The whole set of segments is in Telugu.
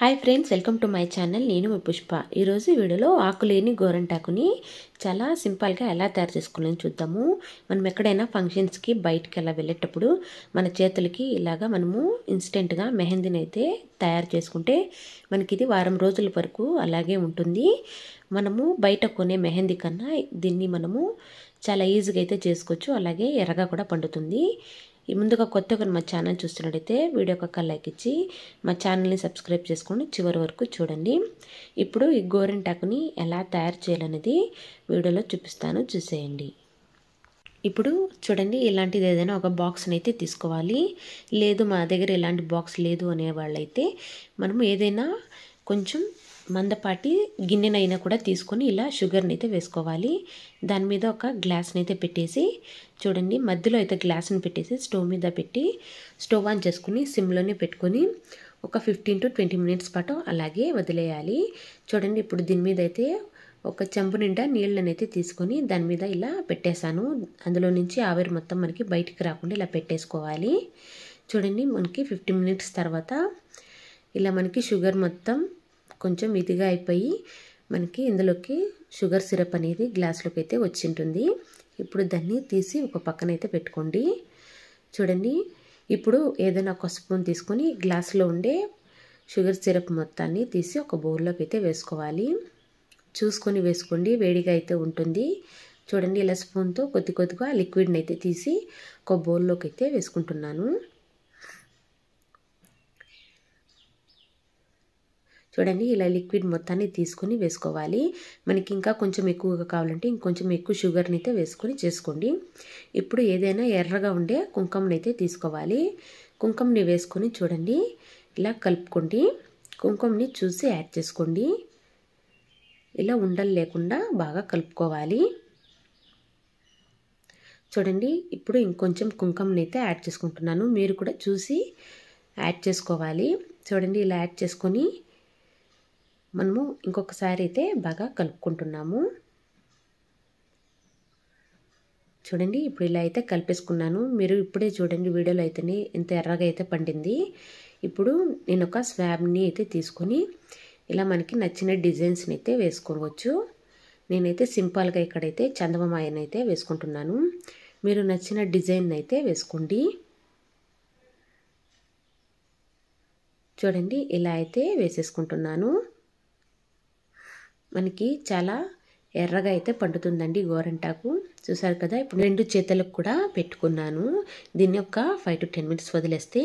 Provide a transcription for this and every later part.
Hi friends welcome to my channel. నేను మీ పుష్ప. ఈరోజు వీడియోలో ఆకులేని గోరంటాకుని చాలా సింపుల్గా ఎలా తయారు చేసుకోవాలని చూద్దాము. మనం ఎక్కడైనా ఫంక్షన్స్కి బయటికి అలా వెళ్ళేటప్పుడు మన చేతులకి ఇలాగా మనము ఇన్స్టెంట్గా మెహందీని అయితే తయారు చేసుకుంటే మనకి ఇది వారం రోజుల వరకు అలాగే ఉంటుంది. మనము బయట కొనే మెహందీ కన్నా దీన్ని మనము చాలా ఈజీగా అయితే చేసుకోవచ్చు. అలాగే ఎర్రగా కూడా పండుతుంది. ఈ ముందుగా కొత్తగా మా ఛానల్ చూస్తున్నట్టయితే వీడియో ఒక లైక్ ఇచ్చి మా ఛానల్ని సబ్స్క్రైబ్ చేసుకొని చివరి వరకు చూడండి. ఇప్పుడు ఈ గోరింటాకుని ఎలా తయారు చేయాలనేది వీడియోలో చూపిస్తాను. చూసేయండి. ఇప్పుడు చూడండి ఇలాంటిది ఏదైనా ఒక బాక్స్ని అయితే తీసుకోవాలి. లేదు మా దగ్గర ఇలాంటి బాక్స్ లేదు అనే వాళ్ళైతే మనము ఏదైనా కొంచెం మందపాటి గిన్నెనైనా కూడా తీసుకొని ఇలా షుగర్ని అయితే వేసుకోవాలి. దాని మీద ఒక గ్లాస్ని అయితే పెట్టేసి చూడండి మధ్యలో అయితే గ్లాస్ని పెట్టేసి స్టవ్ మీద పెట్టి స్టవ్ ఆన్ చేసుకుని సిమ్లోనే పెట్టుకొని ఒక ఫిఫ్టీన్ టు ట్వంటీ మినిట్స్ పాటు అలాగే వదిలేయాలి. చూడండి ఇప్పుడు దీని మీద అయితే ఒక చెంపు నిండా నీళ్ళని అయితే తీసుకొని దాని మీద ఇలా పెట్టేశాను. అందులో నుంచి ఆవిరి మొత్తం మనకి బయటికి రాకుండా ఇలా పెట్టేసుకోవాలి. చూడండి మనకి ఫిఫ్టీ మినిట్స్ తర్వాత ఇలా మనకి షుగర్ మొత్తం కొంచెం ఇదిగా అయిపోయి మనకి ఇందులోకి షుగర్ సిరప్ అనేది గ్లాస్లోకి అయితే వచ్చింటుంది. ఇప్పుడు దాన్ని తీసి ఒక పక్కన అయితే పెట్టుకోండి. చూడండి ఇప్పుడు ఏదైనా ఒక స్పూన్ తీసుకొని గ్లాస్లో ఉండే షుగర్ సిరప్ మొత్తాన్ని తీసి ఒక బౌల్లోకి అయితే వేసుకోవాలి. చూసుకొని వేసుకోండి వేడిగా అయితే ఉంటుంది. చూడండి ఇలా స్పూన్తో కొద్ది కొద్దిగా లిక్విడ్ని అయితే తీసి ఒక బౌల్లోకి అయితే వేసుకుంటున్నాను. చూడండి ఇలా లిక్విడ్ మొత్తాన్ని తీసుకొని వేసుకోవాలి. మనకి ఇంకా కొంచెం ఎక్కువగా కావాలంటే ఇంకొంచెం ఎక్కువ షుగర్ని అయితే వేసుకొని చేసుకోండి. ఇప్పుడు ఏదైనా ఎర్రగా ఉండే కుంకుమని అయితే తీసుకోవాలి. కుంకుమని వేసుకొని చూడండి ఇలా కలుపుకోండి. కుంకుమని చూసి యాడ్ చేసుకోండి. ఇలా ఉండలు లేకుండా బాగా కలుపుకోవాలి. చూడండి ఇప్పుడు ఇంకొంచెం కుంకుమని అయితే యాడ్ చేసుకుంటున్నాను. మీరు కూడా చూసి యాడ్ చేసుకోవాలి. చూడండి ఇలా యాడ్ చేసుకొని మనము ఇంకొకసారి అయితే బాగా కలుపుకుంటున్నాము. చూడండి ఇప్పుడు ఇలా అయితే కలిపేసుకున్నాను. మీరు ఇప్పుడే చూడండి వీడియోలో అయితేనే ఎంత ఎర్రగా అయితే పండింది. ఇప్పుడు నేను ఒక స్వాబ్ని అయితే తీసుకొని ఇలా మనకి నచ్చిన డిజైన్స్ని అయితే వేసుకోవచ్చు. నేనైతే సింపుల్గా ఇక్కడైతే చందమాయని అయితే వేసుకుంటున్నాను. మీరు నచ్చిన డిజైన్ అయితే వేసుకోండి. చూడండి ఇలా అయితే వేసేసుకుంటున్నాను. మనకి చాలా ఎర్రగా అయితే పండుతుందండి గోరంటాకు. చూసారు కదా ఇప్పుడు రెండు చేతులకు కూడా పెట్టుకున్నాను. దీన్ని ఒక ఫైవ్ టు టెన్ మినిట్స్ వదిలేస్తే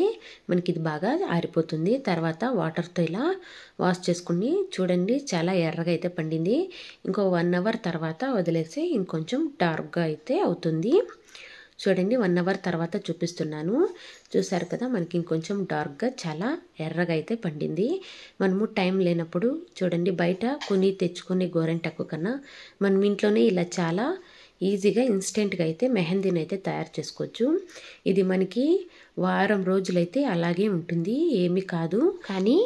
మనకి ఇది బాగా ఆరిపోతుంది. తర్వాత వాటర్తో ఇలా వాష్ చేసుకుని చూడండి చాలా ఎర్రగా అయితే పండింది. ఇంకో వన్ అవర్ తర్వాత వదిలేస్తే ఇంకొంచెం డార్క్గా అయితే అవుతుంది. చూడండి వన్ అవర్ తర్వాత చూపిస్తున్నాను. చూసారు కదా మనకి ఇంకొంచెం డార్క్గా చాలా ఎర్రగా అయితే పండింది. మనము టైం లేనప్పుడు చూడండి బయట కొని తెచ్చుకునే గోరెంటకు కన్నా మనం ఇంట్లోనే ఇలా చాలా ఈజీగా ఇన్స్టెంట్గా అయితే మెహందీని అయితే తయారు చేసుకోవచ్చు. ఇది మనకి వారం రోజులైతే అలాగే ఉంటుంది ఏమి కాదు. కానీ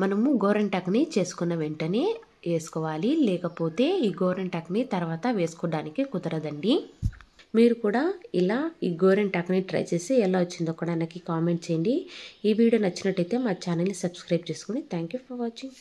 మనము గోరెంటాకుని చేసుకున్న వెంటనే వేసుకోవాలి. లేకపోతే ఈ గోరెంటాకుని తర్వాత వేసుకోవడానికి కుదరదండి. మీరు కూడా ఇలా ఈ గోరెంటాకుని ట్రై చేసి ఎలా వచ్చిందో కూడా నాకు కామెంట్ చేయండి. ఈ వీడియో నచ్చినట్టయితే మా ఛానల్ని సబ్స్క్రైబ్ చేసుకుని థ్యాంక్ యూ ఫర్ వాచింగ్.